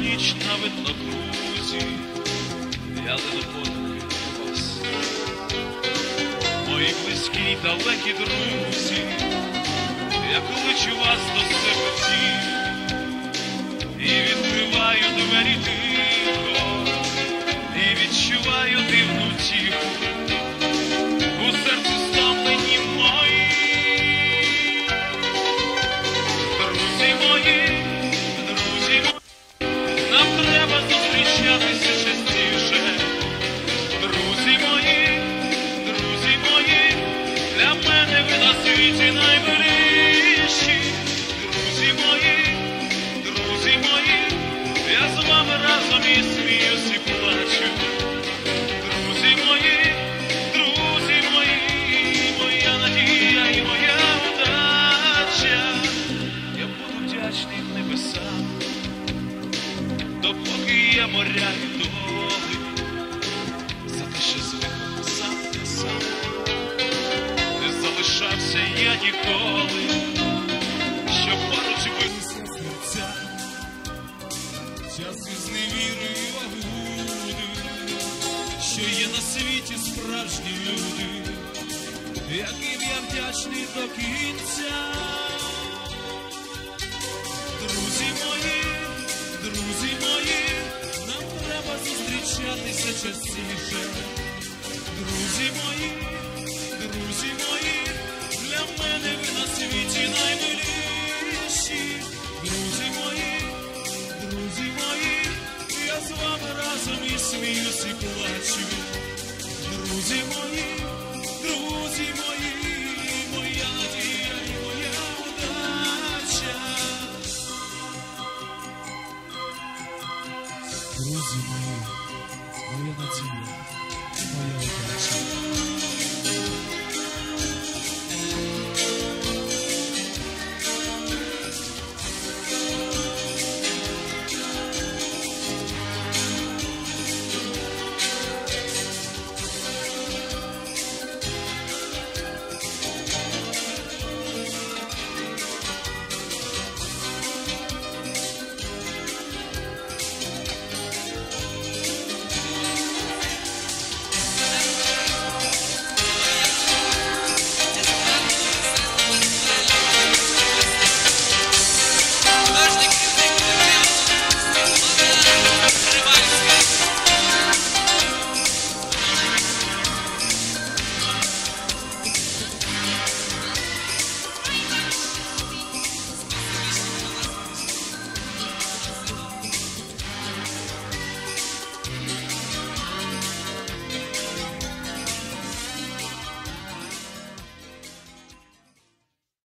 ніч на виднокрузі, я подумки вас. Мої близькі й далекі друзі, я кличу вас до себе всіх і відкриваю двері треба зустрічатися частіше. Друзі мої, друзі мої, для мене ви на світі наймиліші. Друзі мої, друзі мої, я з вами разом і сміюсь і плачу. Друзі мої, друзі мої, моя надія і моя удача. Я буду вдячний небесам, допоки є моря і доли, за те, що звиком сам на сам. Не залишався я ніколи, що поруч бився серця, час із невіри і що є на світі справжні люди, яким я вдячний до кінця. зустрічатися частіше, друзі мої, друзі мої, для мене ви на світі наймиліші, друзі мої, друзі мої, я з вами разом і сміюсь і плачу, друзі мої, друзі мої, моя надія і моя удача, друзі мої. 親が神をお祝いします